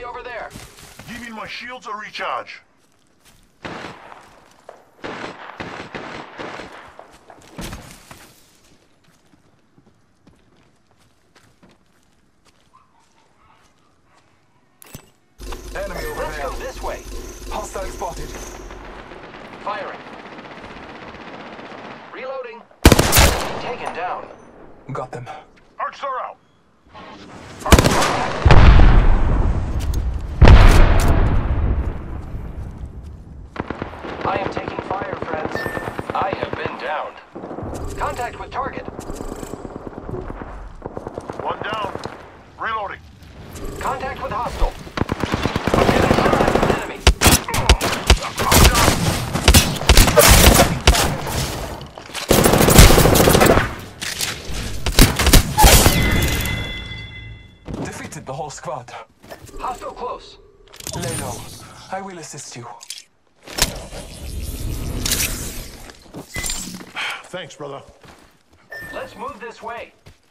Enemy over there. Giving my shields a recharge. Enemy over Let's there. go this way. Hostile spotted. Firing. Reloading. Taken down. Got them. Arcs are out. I am taking fire, friends. I have been downed. Contact with target. One down. Reloading. Contact with hostile. Getting contact with enemy. I'm down. Defeated the whole squad. Hostile close. Lay low. I will assist you. Thanks, brother. Let's move this way.